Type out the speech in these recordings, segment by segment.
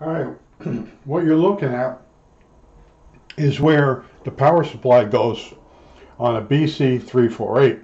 All right, what you're looking at is where the power supply goes on a BC348.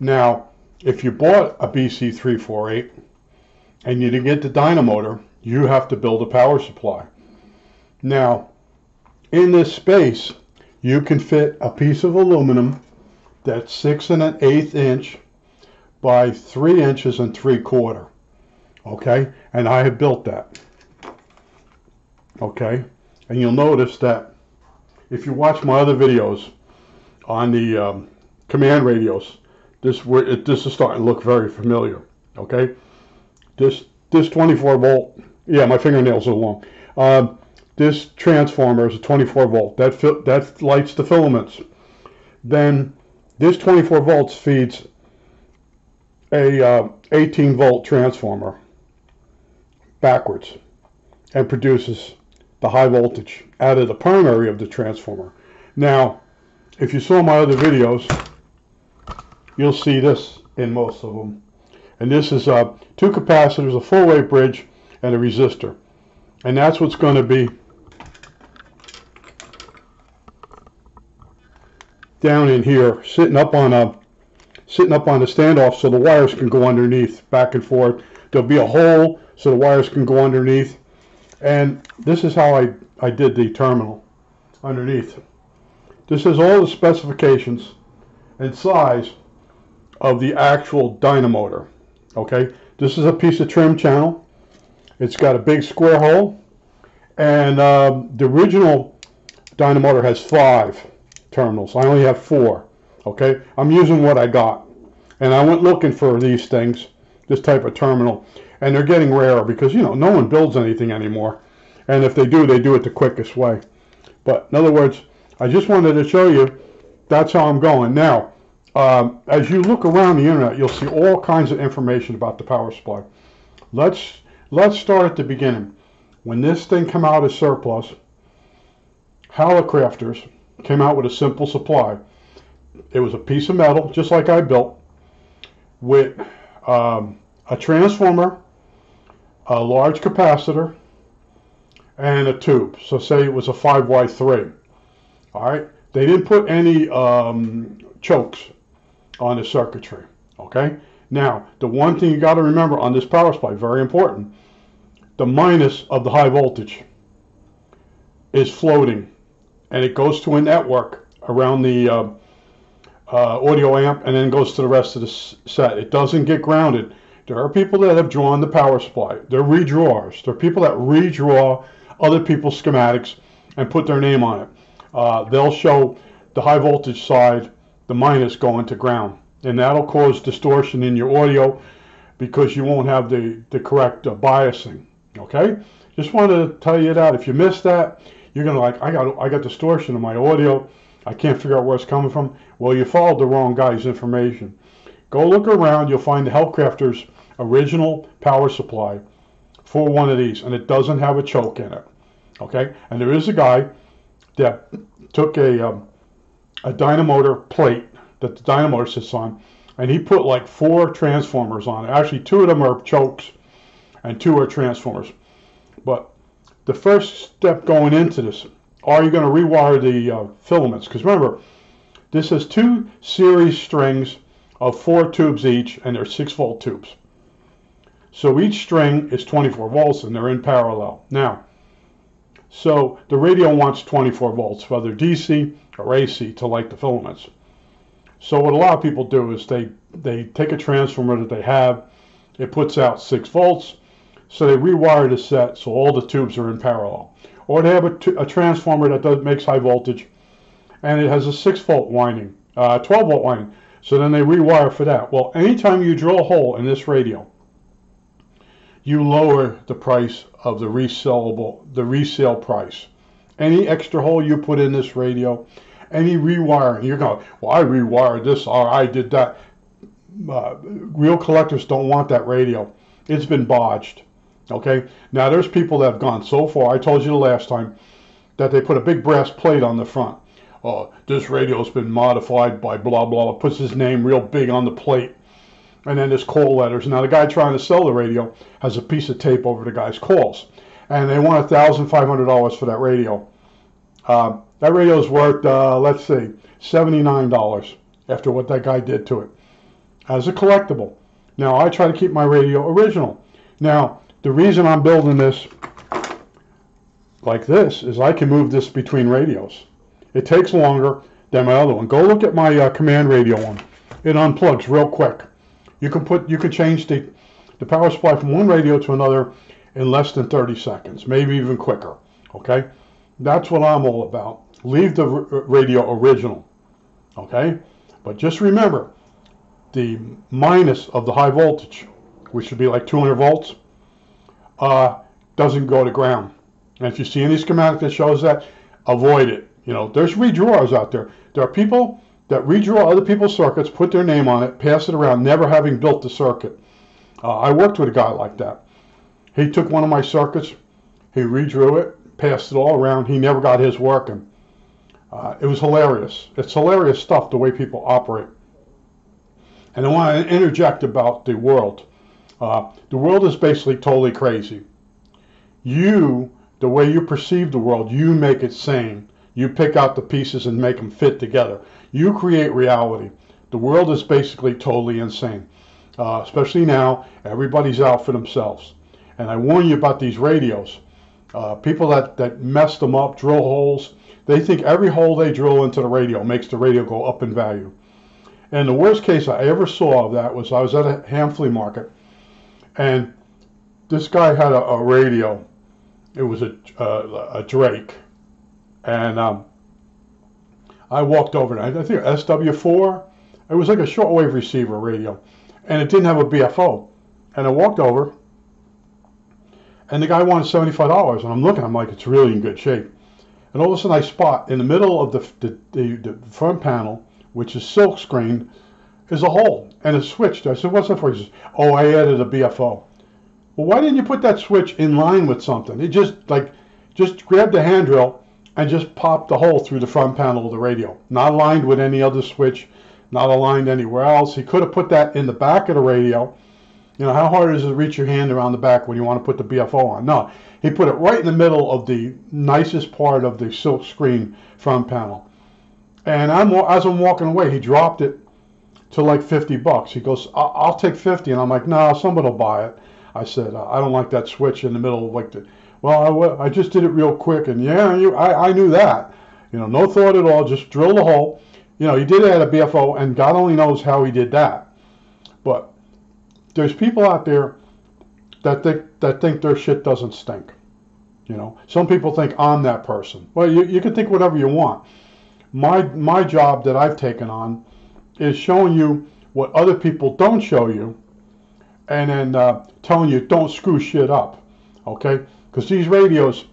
Now, if you bought a BC348 and you didn't get the dynamotor, you have to build a power supply. Now, in this space, you can fit a piece of aluminum that's six and an eighth inch by three inches and three quarter. Okay, and I have built that. Okay, and you'll notice that if you watch my other videos on the um, command radios, this this is starting to look very familiar. Okay, this this 24 volt. Yeah, my fingernails are long. Um, this transformer is a 24 volt. That that lights the filaments. Then this 24 volts feeds a uh, 18 volt transformer backwards and produces the high voltage out of the primary of the transformer. Now, if you saw my other videos, you'll see this in most of them. And this is uh, two capacitors, a full wave bridge, and a resistor. And that's what's going to be down in here, sitting up on a sitting up on the standoff so the wires can go underneath, back and forth. There'll be a hole so the wires can go underneath. And this is how I, I did the terminal underneath. This is all the specifications and size of the actual dynamotor. Okay, this is a piece of trim channel. It's got a big square hole, and um, the original dynamotor has five terminals. I only have four. Okay, I'm using what I got. And I went looking for these things, this type of terminal, and they're getting rarer because, you know, no one builds anything anymore. And if they do, they do it the quickest way. But in other words, I just wanted to show you that's how I'm going. Now, um, as you look around the internet, you'll see all kinds of information about the power supply. Let's let's start at the beginning. When this thing came out as surplus, Hallicrafters came out with a simple supply. It was a piece of metal, just like I built, with um, a transformer, a large capacitor, and a tube. So say it was a 5Y3. All right. They didn't put any um, chokes on the circuitry. Okay. Now, the one thing you got to remember on this power supply, very important, the minus of the high voltage is floating and it goes to a network around the uh, uh, audio amp and then goes to the rest of the set. It doesn't get grounded. There are people that have drawn the power supply. They're redrawers. There are people that redraw other people's schematics and put their name on it. Uh, they'll show the high voltage side, the minus going to ground. And that'll cause distortion in your audio because you won't have the, the correct uh, biasing. Okay? Just wanted to tell you that. If you missed that, you're gonna like, I got I got distortion in my audio. I can't figure out where it's coming from. Well, you followed the wrong guy's information. Go look around. You'll find the Hallicrafters original power supply for one of these, and it doesn't have a choke in it. Okay, and there is a guy that took a um, a dynamotor plate that the dynamotor sits on, and he put like four transformers on it. Actually, two of them are chokes, and two are transformers. But the first step going into this, are you going to rewire the uh, filaments? Because remember, this has two series strings of four tubes each, and they're six volt tubes. So each string is 24 volts, and they're in parallel. Now, so the radio wants 24 volts, whether DC or AC, to light the filaments. So what a lot of people do is they they take a transformer that they have, it puts out six volts, so they rewire the set so all the tubes are in parallel. Or they have a, a transformer that does, makes high voltage and it has a 6 volt winding, uh, 12 volt winding. So then they rewire for that. Well, anytime you drill a hole in this radio, you lower the price of the resellable, the resale price. Any extra hole you put in this radio, any rewiring, you're going, well, I rewired this or I did that. Uh, real collectors don't want that radio. It's been botched. Okay, now there's people that have gone so far. I told you the last time that they put a big brass plate on the front. Oh, this radio's been modified by blah blah. Puts his name real big on the plate, and then there's call letters. Now the guy trying to sell the radio has a piece of tape over the guy's calls, and they want $1,500 for that radio. Uh, that radio is worth, uh, let's see, $79 after what that guy did to it as a collectible. Now, I try to keep my radio original. Now, the reason I'm building this like this is I can move this between radios. It takes longer than my other one. Go look at my uh, command radio one. It unplugs real quick. You can put you can change the the power supply from one radio to another in less than 30 seconds, maybe even quicker. Okay, that's what I'm all about. Leave the radio original. Okay, but just remember the minus of the high voltage, which should be like 200 volts, uh, doesn't go to ground. And if you see any schematic that shows that, avoid it. You know, there's redrawers out there. There are people that redraw other people's circuits, put their name on it, pass it around, never having built the circuit. Uh, I worked with a guy like that. He took one of my circuits, he redrew it, passed it all around. He never got his working. Uh, it was hilarious. It's hilarious stuff the way people operate. And I want to interject about the world. Uh, the world is basically totally crazy. You, the way you perceive the world, you make it sane. You pick out the pieces and make them fit together. You create reality. The world is basically totally insane. Uh, especially now, everybody's out for themselves. And I warn you about these radios. Uh, people that, that mess them up, drill holes, they think every hole they drill into the radio makes the radio go up in value. And the worst case I ever saw of that was I was at a ham flea market, and this guy had a, a radio. It was a, a, a Drake, and um, I walked over. I think SW4. It was like a shortwave receiver radio, and it didn't have a BFO. And I walked over, and the guy wanted seventy-five dollars, and I'm looking. I'm like, it's really in good shape. And all of a sudden, I spot in the middle of the the, the, the front panel which is silk screen, is a hole and a switch. I said, what's that for? He says, oh, I added a BFO. Well, why didn't you put that switch in line with something? It just like, just grabbed the hand drill and just pop the hole through the front panel of the radio. Not aligned with any other switch, not aligned anywhere else. He could have put that in the back of the radio. You know, how hard is it to reach your hand around the back when you want to put the BFO on? No, he put it right in the middle of the nicest part of the silk screen front panel. And I'm as I'm walking away, he dropped it to like 50 bucks. He goes, I'll, I'll take 50. And I'm like, no, nah, somebody will buy it. I said, I don't like that switch in the middle of like the, well, I, I just did it real quick. And yeah, you, I, I knew that. You know, no thought at all, just drill the hole. You know, he did add a BFO, and God only knows how he did that. But there's people out there that think that think their shit doesn't stink. You know, some people think I'm that person. Well, you, you can think whatever you want my my job that I've taken on is showing you what other people don't show you, and then uh, telling you don't screw shit up, okay? Because these radios,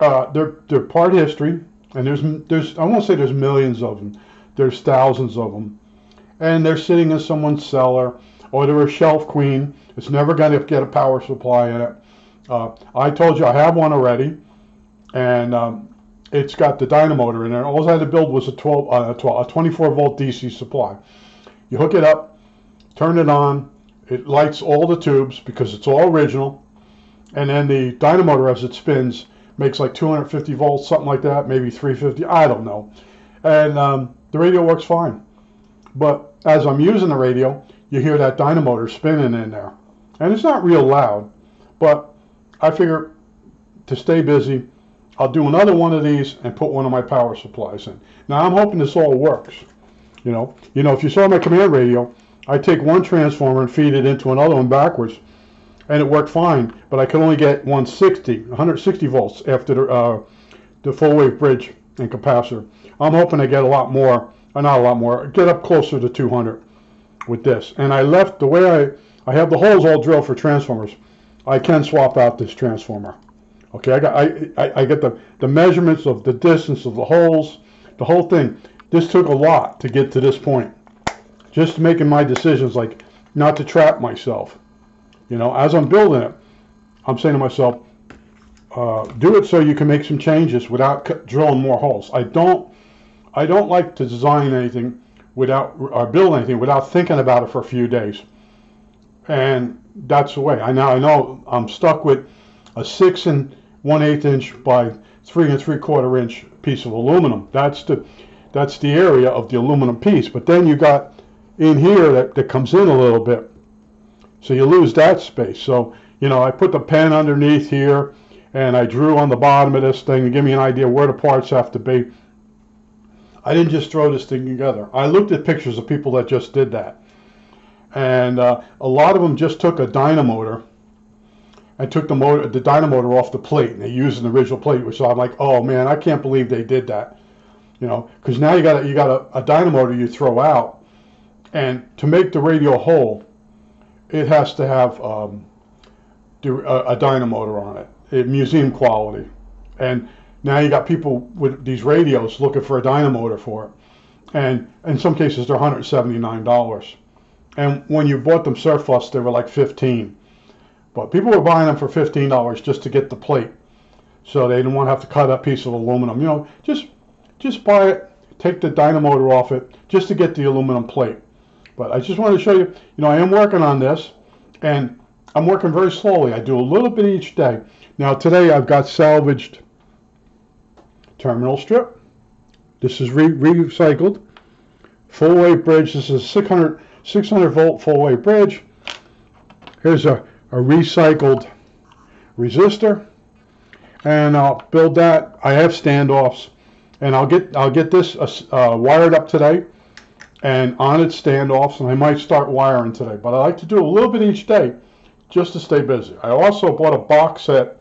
uh, they're they're part history, and there's there's I won't say there's millions of them, there's thousands of them, and they're sitting in someone's cellar, or they're a shelf queen. It's never going to get a power supply in it. Uh, I told you I have one already, and um, it's got the dynamotor in there. All I had to build was a 12, uh, a 12, a 24 volt DC supply. You hook it up, turn it on. It lights all the tubes because it's all original. And then the dynamotor, as it spins, makes like 250 volts, something like that, maybe 350. I don't know. And um, the radio works fine. But as I'm using the radio, you hear that dynamotor spinning in there. And it's not real loud, but I figure to stay busy, I'll do another one of these and put one of my power supplies in. Now I'm hoping this all works. You know, you know, if you saw my command radio, I take one transformer and feed it into another one backwards, and it worked fine. But I could only get 160, 160 volts after the, uh, the full wave bridge and capacitor. I'm hoping to get a lot more, or not a lot more, get up closer to 200 with this. And I left the way I, I have the holes all drilled for transformers. I can swap out this transformer. Okay, I got I, I, I get the, the measurements of the distance of the holes, the whole thing. This took a lot to get to this point. Just making my decisions like not to trap myself. You know, as I'm building it, I'm saying to myself, uh, do it so you can make some changes without drilling more holes. I don't I don't like to design anything without or build anything without thinking about it for a few days. And that's the way. I now I know I'm stuck with a six and one eighth inch by three and three quarter inch piece of aluminum. That's the that's the area of the aluminum piece. But then you got in here that, that comes in a little bit. So you lose that space. So, you know, I put the pen underneath here and I drew on the bottom of this thing to give me an idea where the parts have to be. I didn't just throw this thing together. I looked at pictures of people that just did that. And uh, a lot of them just took a dynamotor and took the motor, the dynamotor off the plate, and they used an original plate, which I'm like, oh man, I can't believe they did that. You know, because now you got a, you got a, a dynamotor you throw out, and to make the radio whole, it has to have um, a, dynamotor on it, it, museum quality, and now you got people with these radios looking for a dynamotor for it, and in some cases they're 179 dollars, and when you bought them surplus they were like 15. But people were buying them for $15 just to get the plate. So they didn't want to have to cut a piece of aluminum. You know, just just buy it, take the dynamotor off it, just to get the aluminum plate. But I just wanted to show you, you know, I am working on this, and I'm working very slowly. I do a little bit each day. Now today I've got salvaged terminal strip. This is re recycled. Full wave bridge. This is 600, 600 volt full wave bridge. Here's a a recycled resistor and I'll build that. I have standoffs and I'll get I'll get this uh, uh, wired up today and on its standoffs and I might start wiring today but I like to do a little bit each day just to stay busy. I also bought a box set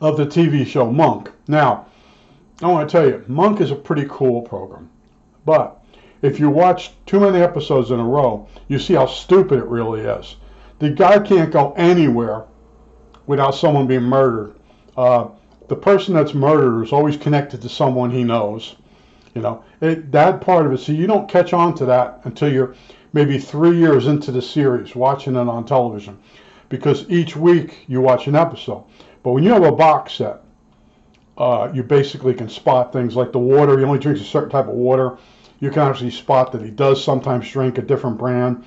of the TV show Monk. Now I want to tell you Monk is a pretty cool program but if you watch too many episodes in a row you see how stupid it really is. The guy can't go anywhere without someone being murdered. Uh, the person that's murdered is always connected to someone he knows. You know, it, that part of it. So you don't catch on to that until you're maybe three years into the series, watching it on television, because each week you watch an episode. But when you have a box set, uh, you basically can spot things like the water. He only drinks a certain type of water. You can actually spot that he does sometimes drink a different brand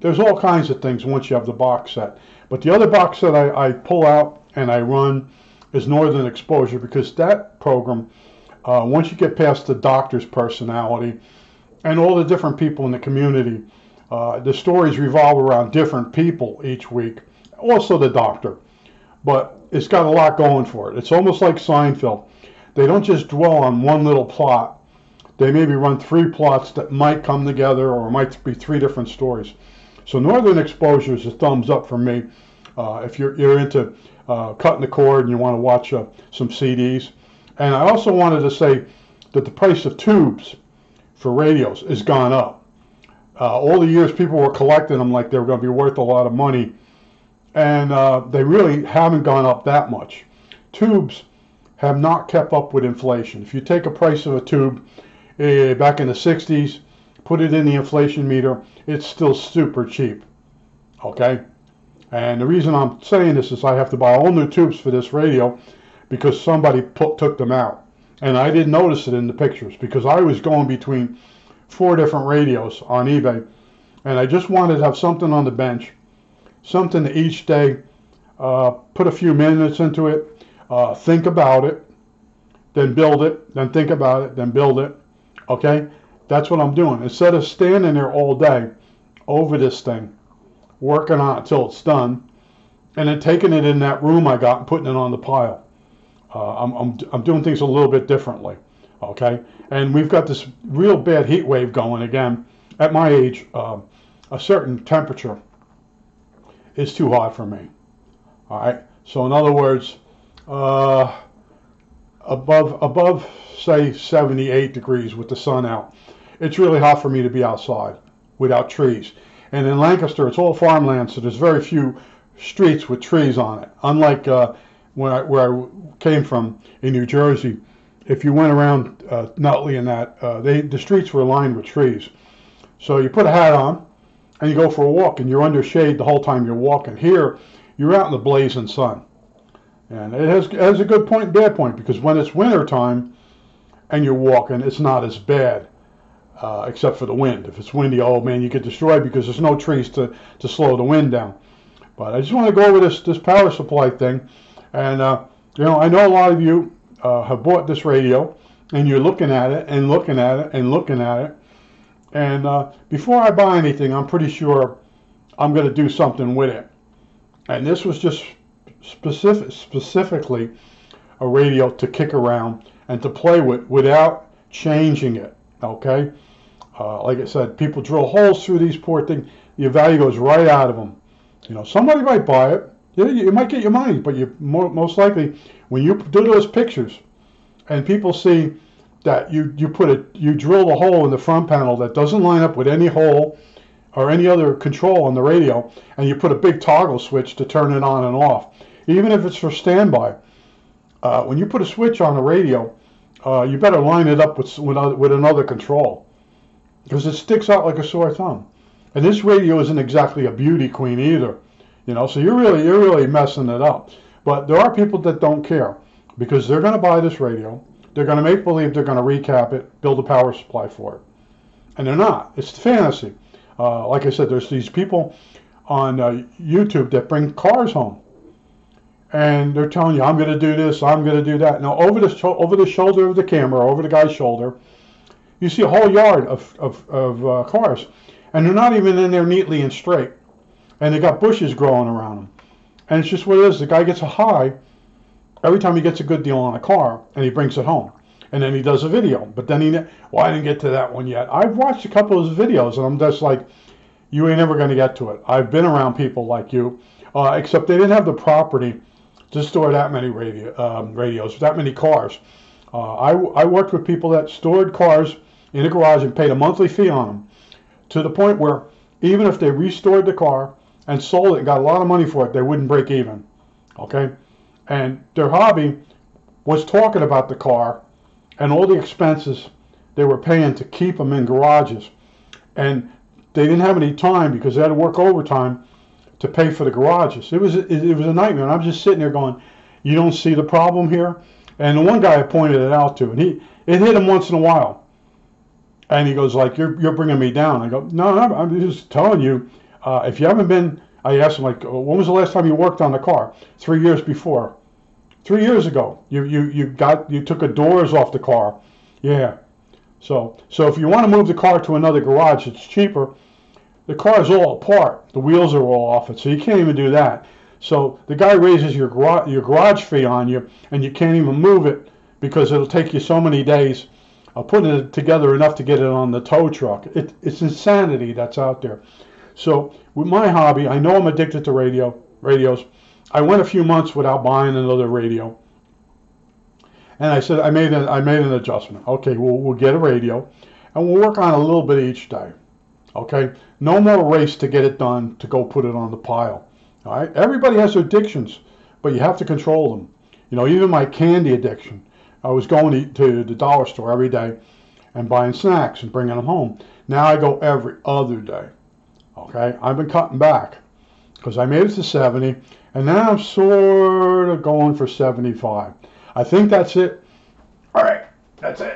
there's all kinds of things once you have the box set. But the other box set I, I pull out and I run is Northern Exposure because that program, uh, once you get past the doctor's personality and all the different people in the community, uh, the stories revolve around different people each week, also the doctor. But it's got a lot going for it. It's almost like Seinfeld. They don't just dwell on one little plot. They maybe run three plots that might come together or might be three different stories. So Northern Exposure is a thumbs up for me. Uh, if you're, you're into uh, cutting the cord and you want to watch uh, some CDs. And I also wanted to say that the price of tubes for radios has gone up. Uh, all the years people were collecting them like they were going to be worth a lot of money. And uh, they really haven't gone up that much. Tubes have not kept up with inflation. If you take a price of a tube eh, back in the 60s, put it in the inflation meter, it's still super cheap. Okay? And the reason I'm saying this is I have to buy all new tubes for this radio because somebody took them out. And I didn't notice it in the pictures because I was going between four different radios on eBay. And I just wanted to have something on the bench, something to each day, uh, put a few minutes into it, uh, think about it, then build it, then think about it, then build it. Okay? That's what I'm doing. Instead of standing there all day over this thing, working on it until it's done, and then taking it in that room I got and putting it on the pile. Uh, I'm, I'm, I'm doing things a little bit differently. Okay? And we've got this real bad heat wave going again. At my age, uh, a certain temperature is too hot for me. All right? So, in other words, uh, above, above, say, 78 degrees with the sun out it's really hot for me to be outside without trees. And in Lancaster, it's all farmland, so there's very few streets with trees on it. Unlike uh, where, I, where I came from in New Jersey, if you went around uh, Nutley and that, uh, they, the streets were lined with trees. So you put a hat on and you go for a walk, and you're under shade the whole time you're walking. Here, you're out in the blazing sun. And it has, it has a good point and bad point because when it's winter time and you're walking, it's not as bad uh, except for the wind. If it's windy, oh man, you get destroyed because there's no trees to, to slow the wind down. But I just want to go over this this power supply thing, and uh, you know I know a lot of you uh, have bought this radio, and you're looking at it and looking at it and looking at it, and uh, before I buy anything, I'm pretty sure I'm going to do something with it. And this was just specific specifically a radio to kick around and to play with without changing it. Okay. Uh, like I said, people drill holes through these poor things. Your value goes right out of them. You know, somebody might buy it. You, you might get your money, but you more, most likely when you do those pictures, and people see that you you put a you drill a hole in the front panel that doesn't line up with any hole or any other control on the radio, and you put a big toggle switch to turn it on and off, even if it's for standby. Uh, when you put a switch on a radio, uh, you better line it up with with, with another control because it sticks out like a sore thumb. And this radio isn't exactly a beauty queen either, you know. So you're really you're really messing it up. But there are people that don't care because they're going to buy this radio. They're going to make believe they're going to recap it, build a power supply for it, and they're not. It's fantasy. Uh, like I said, there's these people on uh, YouTube that bring cars home, and they're telling you, "I'm going to do this, I'm going to do that." Now, over the over the shoulder of the camera, over the guy's shoulder, you see a whole yard of of, of uh, cars and they're not even in there neatly and straight. And they got bushes growing around them. And it's just what it is. The guy gets a high every time he gets a good deal on a car and he brings it home. And then he does a video. But then he, well, I didn't get to that one yet. I've watched a couple of his videos and I'm just like, you ain't ever going to get to it. I've been around people like you, uh, except they didn't have the property to store that many radio, um, radios, that many cars. Uh, I, I worked with people that stored cars in a garage and paid a monthly fee on them to the point where even if they restored the car and sold it and got a lot of money for it, they wouldn't break even. Okay? And their hobby was talking about the car and all the expenses they were paying to keep them in garages. And they didn't have any time because they had to work overtime to pay for the garages. It was it, it was a nightmare. And I'm just sitting there going, "You don't see the problem here." And the one guy I pointed it out to, and he it hit him once in a while. And he goes like, "You're you're bringing me down." I go, "No, I'm, I'm just telling you. Uh, if you haven't been," I asked him like, oh, "When was the last time you worked on the car?" Three years before. Three years ago, you you you got you took the doors off the car. Yeah. So so if you want to move the car to another garage, it's cheaper. The car is all apart. The wheels are all off it, so you can't even do that. So the guy raises your garage your garage fee on you, and you can't even move it because it'll take you so many days of putting it together enough to get it on the tow truck. It, it's insanity that's out there. So with my hobby, I know I'm addicted to radio radios. I went a few months without buying another radio, and I said I made an I made an adjustment. Okay, we'll we'll get a radio, and we'll work on a little bit each day. Okay, no more race to get it done to go put it on the pile. All right, everybody has addictions, but you have to control them. You know, even my candy addiction. I was going to the dollar store every day and buying snacks and bringing them home. Now I go every other day. Okay, I've been cutting back because I made it to 70 and now I'm sort of going for 75. I think that's it. All right, that's it.